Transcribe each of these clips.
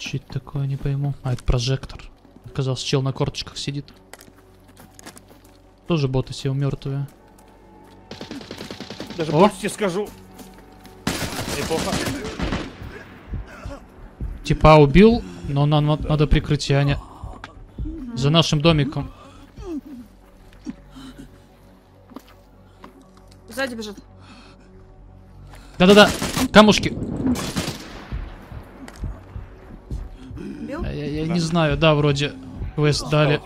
Че это такое, не пойму. А, это прожектор. Оказалось, чел на корточках сидит. Тоже боты все мертвые. Даже О! больше тебе скажу. Неплохо. Типа убил, но нам на- надо прикрытие, Аня. За нашим домиком. Сзади бежит. Да-да-да, камушки. Знаю, да, вроде квест дали.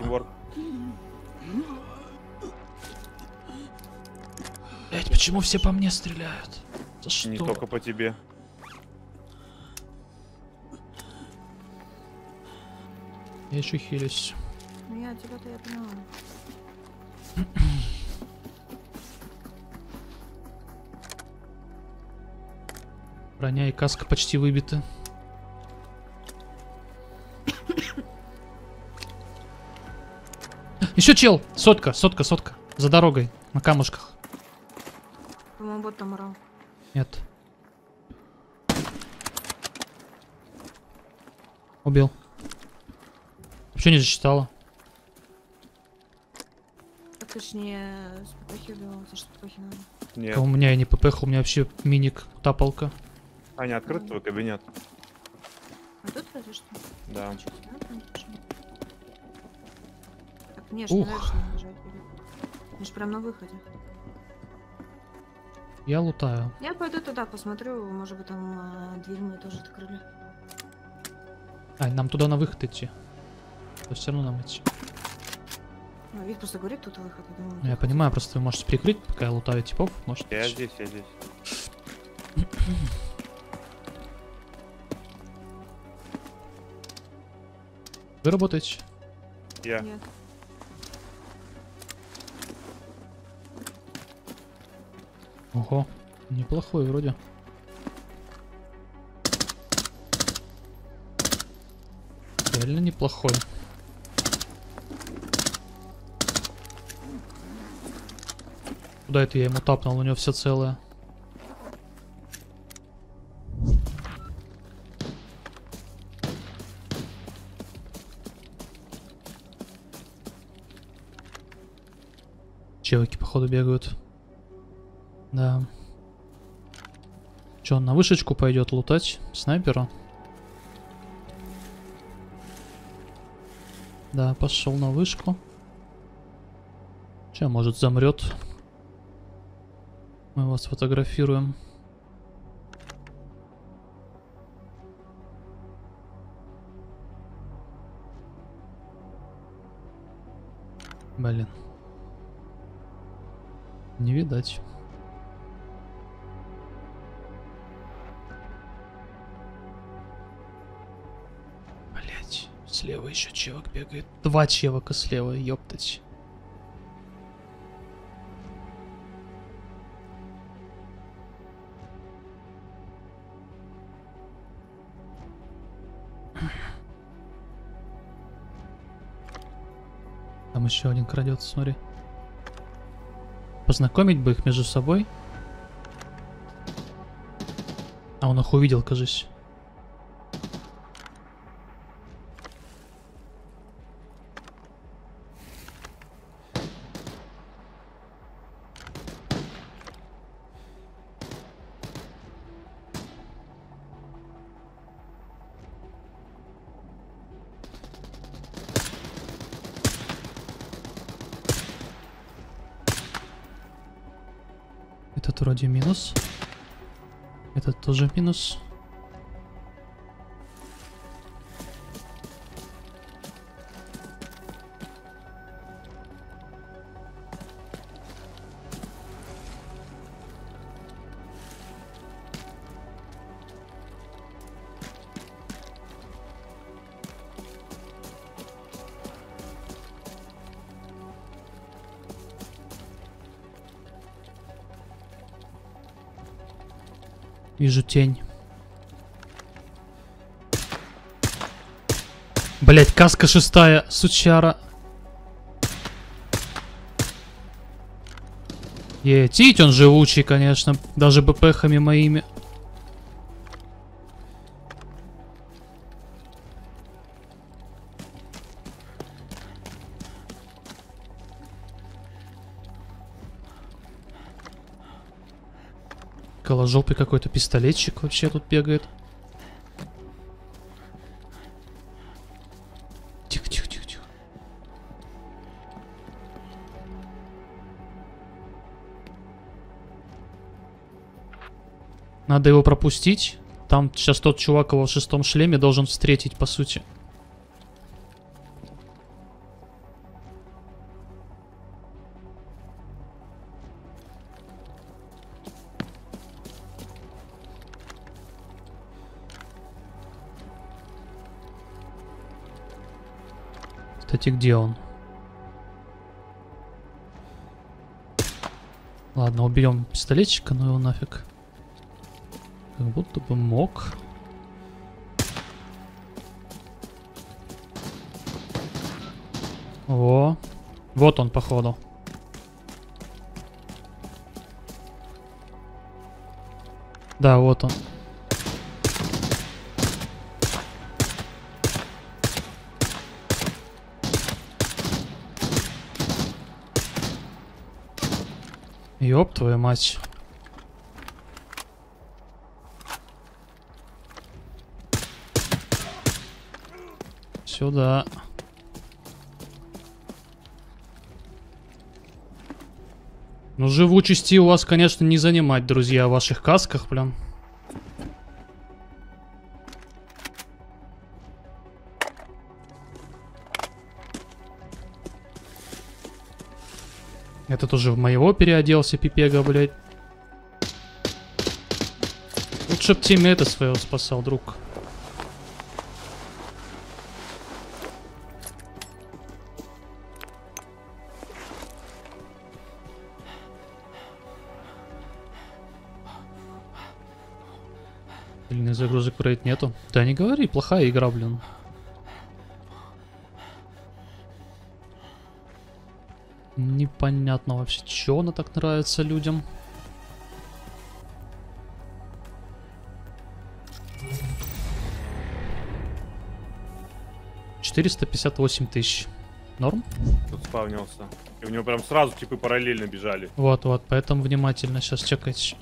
Блять, почему все по мне стреляют? За что? Не только по тебе. Я еще хилюсь. Ну я тебя-то я поняла. Броня и каска почти выбиты. Еще чел! Сотка, сотка, сотка. За дорогой, на камушках. По-моему, бот там орал. Нет. Убил. Вообще не засчитала. Так точнее, с ППХи убивал, за что ППХи надо. Нет. У меня и не ППХ, у меня вообще миник тапалка. Аня, открыт твой кабинет? А тут разве что? Да. Чё, внешне, Ух. Мы же прям на выходе. Я лутаю. Я пойду туда посмотрю, может быть там а, дверь мы тоже открыли. Ай, нам туда на выход идти. То все равно нам идти. Ну, Вик просто говорит, тут выход. Я, думаю, Ну, я понимаю, просто вы можете прикрыть, пока я лутаю типов. Может, Я здесь, я здесь. вы работаете? Я. Нет. Ого, неплохой вроде. Реально неплохой. Куда это я ему тапнул? У него все целое. Челки, походу, бегают. Да. Че, он на вышечку пойдет лутать снайпера? Да, пошел на вышку. Че, может замрет? Мы его сфотографируем. Блин. Не видать. Слева еще чевок бегает. Два чевока слева, ёптать. Там еще один крадется, смотри. Познакомить бы их между собой. А он их увидел, кажись. Этот вроде минус. Этот тоже минус. Вижу тень. Блять, каска шестая, сучара. Етить, он живучий, конечно, даже БПХами моими. Коложопый какой-то пистолетчик вообще тут бегает. Тихо, тихо, тихо, тихо. Надо его пропустить. Там сейчас тот чувак его в шестом шлеме должен встретить, по сути. Кстати, где он? Ладно, уберем пистолетчика, но его нафиг. Как будто бы мог. О, вот он, походу. Да, вот он. Ёб твою мать. Сюда. Ну, живучести у вас, конечно, не занимать, друзья, в ваших касках, блин. Этот уже в моего переоделся, пипега, блядь. Лучше б тиммейта своего спасал, друг. Блин, загрузок рейд нету. Да не говори, плохая игра, блин. Непонятно вообще, чё она так нравится людям. Четыреста пятьдесят восемь тысяч. Норм? Тут спавнился. И у него прям сразу типы параллельно бежали. Вот, вот, поэтому внимательно сейчас чекайте.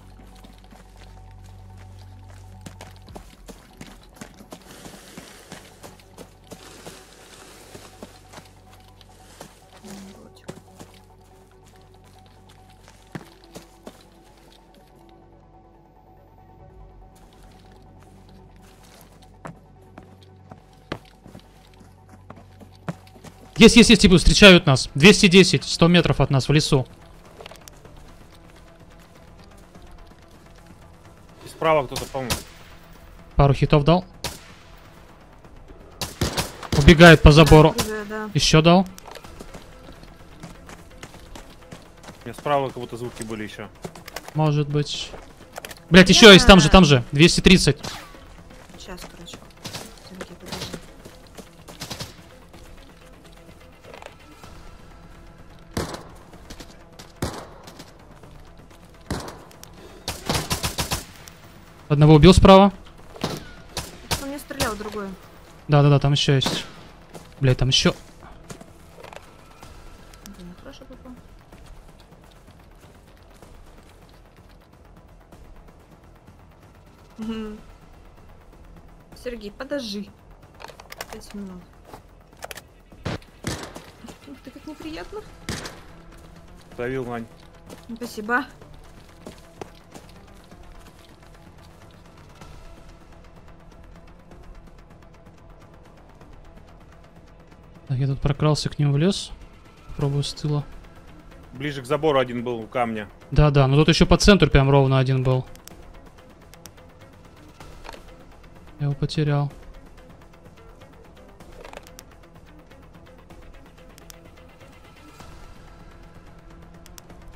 Есть, есть, есть, типа, встречают нас. 210, 100 метров от нас в лесу. И справа кто-то, по-моему. Пару хитов дал. Убегает по забору. Прыгаю, да. Еще дал. У меня справа как будто звуки были еще. Может быть. Блять, еще есть, там же, там же. 230. Одного убил справа. Он мне стрелял, другой. Да-да-да, там еще есть. Блять, там еще. Блин, хорошо попал. Мгм. Сергей, подожди. Пять минут. Ух ты, как неприятно. Давил, Вань. Спасибо. Так, я тут прокрался к ним в лес. Попробую с тыла. Ближе к забору один был у камня. Да-да, но тут еще по центру прям ровно один был. Я его потерял.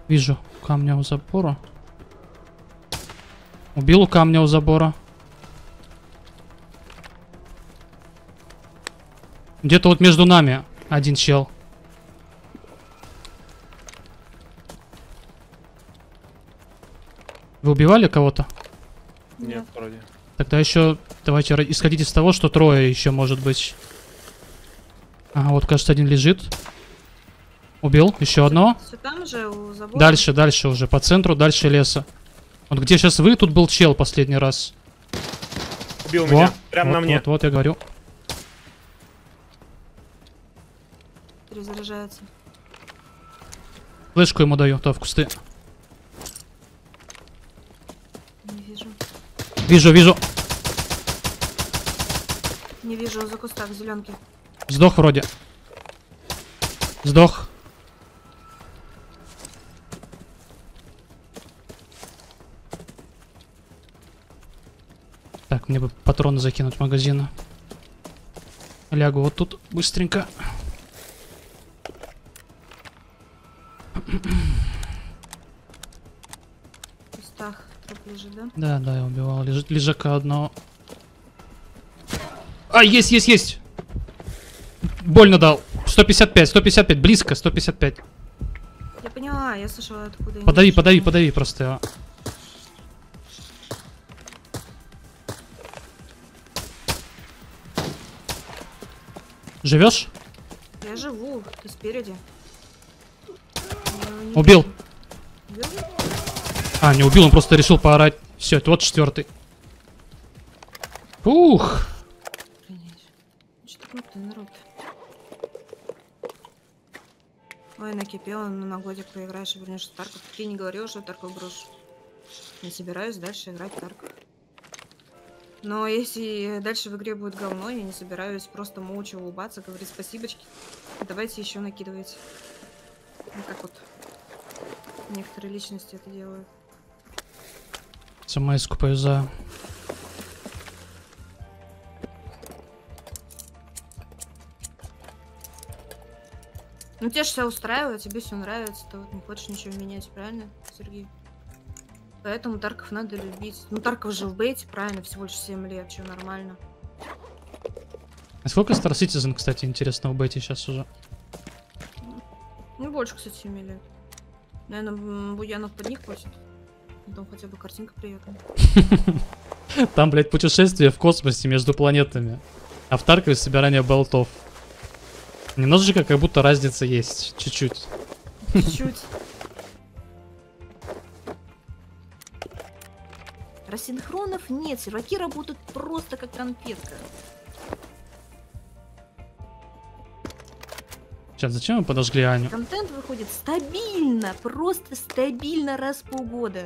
Вижу камня у забора. Убил у камня у забора. Где-то вот между нами один чел. Вы убивали кого-то? Нет, вроде. Тогда еще давайте исходить из того, что трое еще может быть. Ага, вот кажется один лежит. Убил, еще одного. Все там же у забора. Дальше, дальше уже, по центру, дальше леса. Вот где сейчас вы, тут был чел последний раз. Убил Во, меня. Прям вот, на мне. Вот, вот, я говорю. Перезаряжается. Флешку ему даю, то в кусты. Не вижу. Вижу, вижу. Не вижу за кустах зеленки. Сдох вроде. Сдох. Так, мне бы патроны закинуть в магазин. Лягу вот тут быстренько. В кустах труп лежит, да? Да, да, я убивал. Лежит лежака одного. А, есть, есть, есть! Больно дал. 155, 155, близко, 155. Я поняла, я слышала откуда. Подави, подави, подави просто его. Живешь? Я живу, ты спереди. Убил. А, не убил, он просто решил поорать. Все, вот четвертый. Ух! Ой, накипело, ну на годик проиграешь и вернешь в Тарков. Ты не говорил, что Тарков брошу. Не собираюсь дальше играть в Тарков. Но если дальше в игре будет говно, я не собираюсь просто молча улыбаться, говорить спасибочки. Давайте еще накидывайте. Ну как вот некоторые личности это делают. смс повязаю. Ну тебя же все устраивает, тебе все нравится, ты вот не хочешь ничего менять, правильно, Сергей? Поэтому Тарков надо любить. Ну Тарков же в бете, правильно, всего лишь 7 лет, что нормально. А сколько Star Citizen, кстати, интересно в бете сейчас уже? Ну больше, кстати, 7 лет. Наверное, Буянов под них просит. Ну, Там хотя бы картинка приятная. Там, блядь, путешествие в космосе между планетами. А в Таркове собирание болтов. Немножечко как будто разница есть. Чуть-чуть. Чуть-чуть. Рассинхронов нет, серваки работают просто как конфетка. Сейчас, зачем вы подожгли Аню? Контент выходит стабильно, просто стабильно раз в полгода.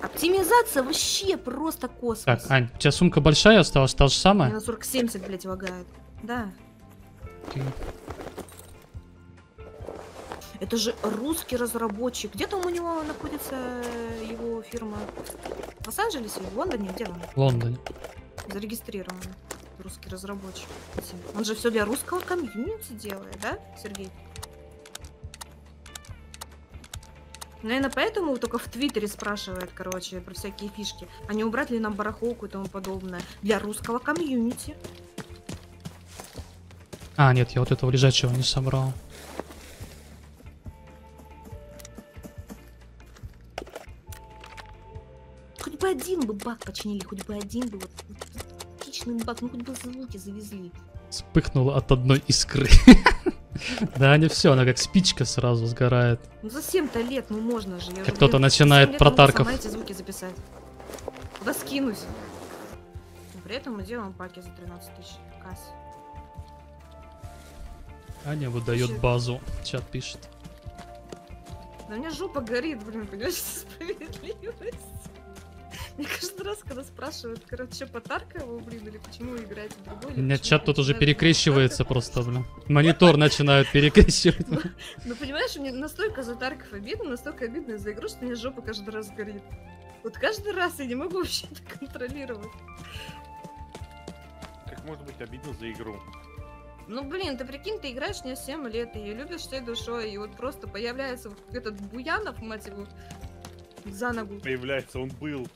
Оптимизация вообще просто космос. Так, Ань, у тебя сумка большая осталась, та же Мне самая? на 40-70, блядь, лагает. Да. Окей. Это же русский разработчик. Где там у него находится его фирма? В Лос-Анджелесе? В Лондоне? Где он? В Лондоне. Зарегистрирован. Русский разработчик. Он же все для русского комьюнити делает, да, Сергей? Наверное, поэтому только в Твиттере спрашивает, короче, про всякие фишки. А не убрать ли нам барахолку и тому подобное. Для русского комьюнити. А, нет, я вот этого лежачего не собрал. Хоть бы один бы баг починили, хоть бы один бы вот отличный баг, ну хоть бы звуки завезли. Вспыхнула от одной искры. Да, не все, она как спичка сразу сгорает. Ну за 7-то лет, ну можно же. Же, кто-то начинает 7 лет про Тарков. эти звуки записать. Куда скинуть? Но при этом мы делаем паки за 13 тысяч. Касс. Аня выдает базу. Чат пишет. Да у меня жопа горит, блин, понимаешь, справедливость. Мне каждый раз, когда спрашивают, короче, по Таркову, блин, или почему вы играете в другой, У меня чат тут уже перекрещивается просто, блин. Монитор начинают перекрещивать. Ну, понимаешь, мне настолько за Тарков обидно, настолько обидно за игру, что у меня жопа каждый раз горит. Вот каждый раз я не могу вообще это контролировать. Как может быть обидно за игру? Ну, блин, ты прикинь, ты играешь не 7 лет, и любишь всей душой, и вот просто появляется вот этот Буянов, мать его, за ногу. Появляется, он был.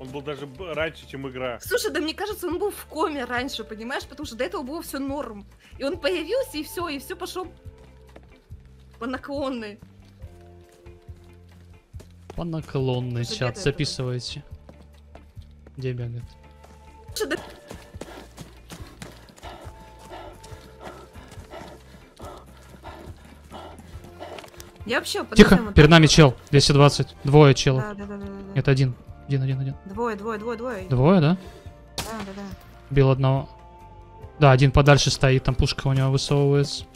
Он был даже раньше, чем игра. Слушай, да мне кажется, он был в коме раньше, понимаешь, потому что до этого было все норм. И он появился, и все, и все пошло по наклонной. По наклонной Что чат записывайте. Где бегает? Слушай, да Я вообще Тихо, перед нами чел. 220. Двое челов. Да, да, да, да, да. Нет, один. Один, один, один. Двое, двое, двое, двое. Двое, да? Да, да, да. Бил одного. Да, один подальше стоит, там пушка у него высовывается.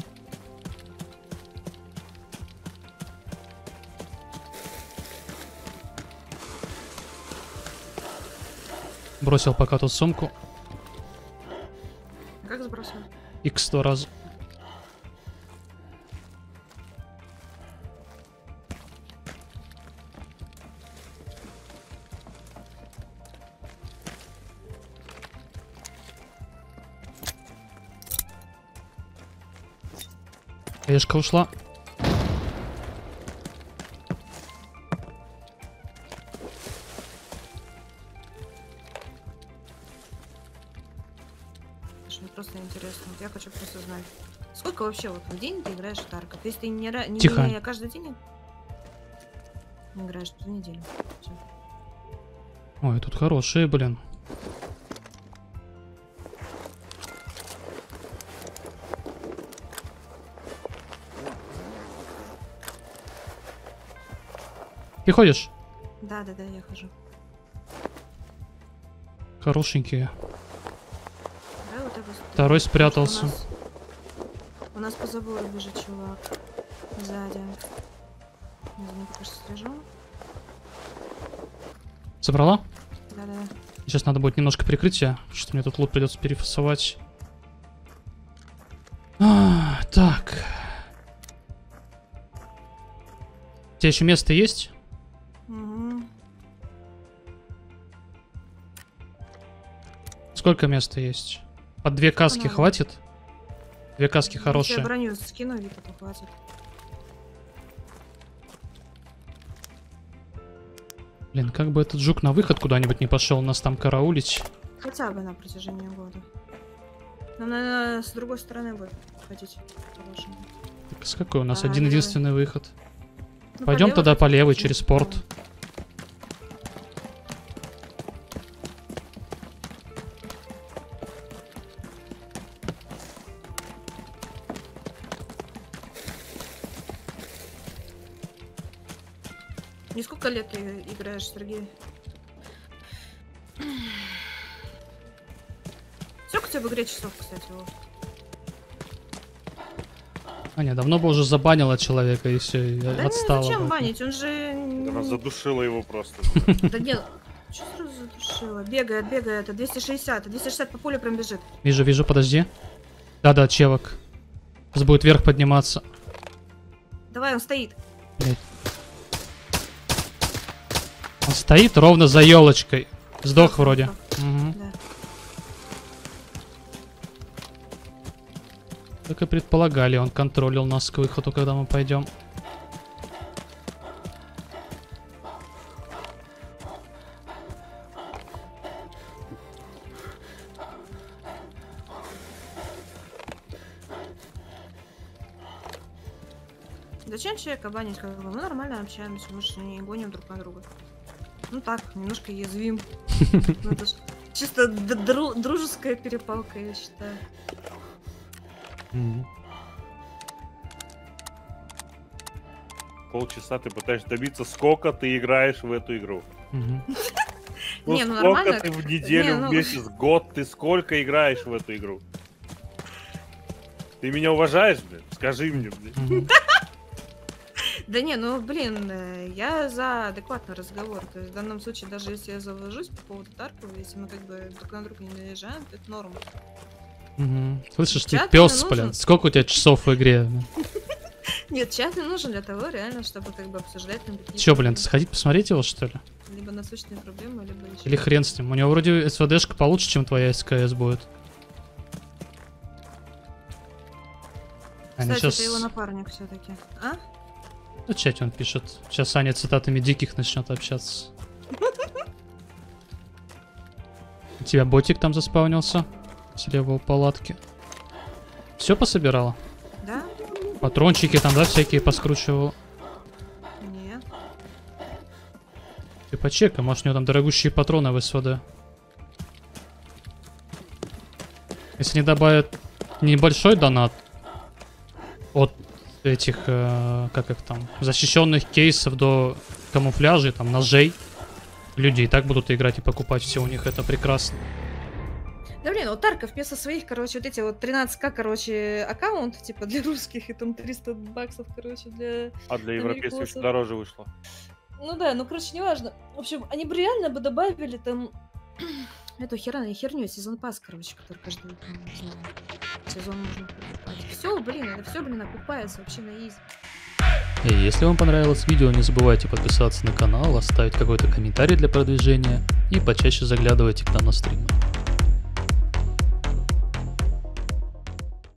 Бросил пока тут сумку. Как сбросил? X два раза. Эшка ушла. Мне просто интересно. Вот я хочу просто знать. Сколько вообще вот в день ты играешь в Тарков? Если ты не, не Тихо. меняя каждый день играешь в неделю. Всё. Ой, тут хорошие, блин. Ты ходишь? Да, да, да, я хожу. Хорошенькие. Давай вот так вот. Второй У спрятался. нас, у нас по забору бежит чувак. Сзади. Не знаю, пока что слежу. Забрала? Да, да, да. Сейчас надо будет немножко прикрытия, что мне тут лут придется перефасовать. А, так. У тебя еще место есть? Сколько места есть? Под две каски Надо. хватит? Две каски хорошие. я броню скину, Вика, то хватит. Блин, как бы этот жук на выход куда-нибудь не пошел, нас там караулить. Хотя бы на протяжении года. Нам, наверное, с другой стороны будет ходить. Так, с какой у нас А, один давай. единственный выход? Ну, Пойдем левой тогда по левой, через порт. Не сколько лет ты играешь, Сергей? Сколько у тебя в игре часов, кстати, Вов? А не, давно бы уже забанила человека и все, Да отстала. не, зачем бы. банить? Он же... Она задушила его просто. Да нет, что сразу задушила? Бегает, бегает, это 260, 260 по полю прям бежит. Вижу, вижу, подожди. Да-да, чевок. Сейчас будет вверх подниматься. Давай, он стоит. Блядь. Стоит ровно за елочкой. Сдох вроде. Да. Как и предполагали, он контролил нас к выходу, когда мы пойдем. Зачем человека банить, как бы? Мы нормально общаемся, мы же не гоним друг на друга. Ну так, немножко язвим. Чисто дружеская перепалка, я считаю. Полчаса ты пытаешься добиться, сколько ты играешь в эту игру. Ну, Не, ну сколько нормально. ты в неделю, Не, ну- в месяц, год, ты сколько играешь в эту игру? Ты меня уважаешь, блин? Скажи мне, блин. Да не, ну блин, э, я за адекватный разговор. То есть в данном случае, даже если я завожусь по поводу Таркова, если мы как бы друг на друга не наезжаем, то это норма. Мгм. Слышишь, ты Чат пес, мне блин. Сколько у тебя часов в игре? Нет, чат не нужен для того, реально, чтобы как бы обсуждать там какие-то... Че, блин, сходить посмотреть его, что ли? Либо насущные проблемы, либо еще... Или хрен с ним? У него вроде СВДшка получше, чем твоя СКС будет. Они Кстати, сейчас... это его напарник все-таки. А? В чате он пишет. Сейчас Аня цитатами диких начнет общаться. У тебя ботик там заспавнился. Слева у палатки. Все пособирала? Да? Патрончики там, да, всякие поскручивал. Нет. Ты почекай, может у него там дорогущие патроны в СВД. Если не добавят небольшой донат от этих, э, как их там, защищенных кейсов до камуфляжей, там, ножей. Люди и так будут играть и покупать все у них, это прекрасно. Да блин, вот Тарков вместо своих, короче, вот эти вот 13к, короче, аккаунт, типа, для русских, и там 300 баксов, короче, для... А для европейцев Америкосы. еще дороже вышло. Ну да, ну, короче, неважно. В общем, они бы реально бы добавили там эту херню, херню, сезон пас, короче, который каждый, не знаю, сезон можно покупать. Все, блин, это все, блин, окупается вообще на изи. И если вам понравилось видео, не забывайте подписаться на канал, оставить какой-то комментарий для продвижения и почаще заглядывайте к нам на стримы.